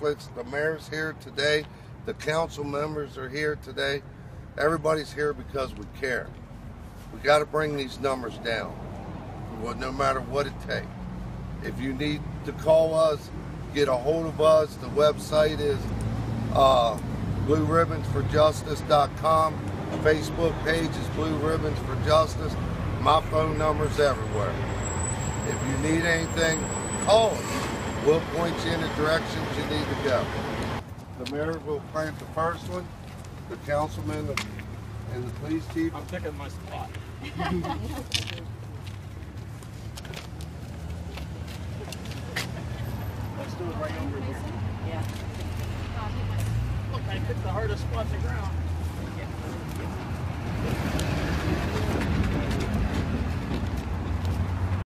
The mayor's here today. The council members are here today. Everybody's here because we care. We got to bring these numbers down, no matter what it takes. If you need to call us, get a hold of us. The website is uh, blueribbonsforjustice.com. Facebook page is Blue Ribbons for Justice. My phone number's everywhere. If you need anything, call us. We'll point you in the directions you need to go. The mayor will plant the first one, the councilman and the police chief. I'm picking my spot. Let's do it right over here. Yeah. Look, I picked the hardest spot to ground.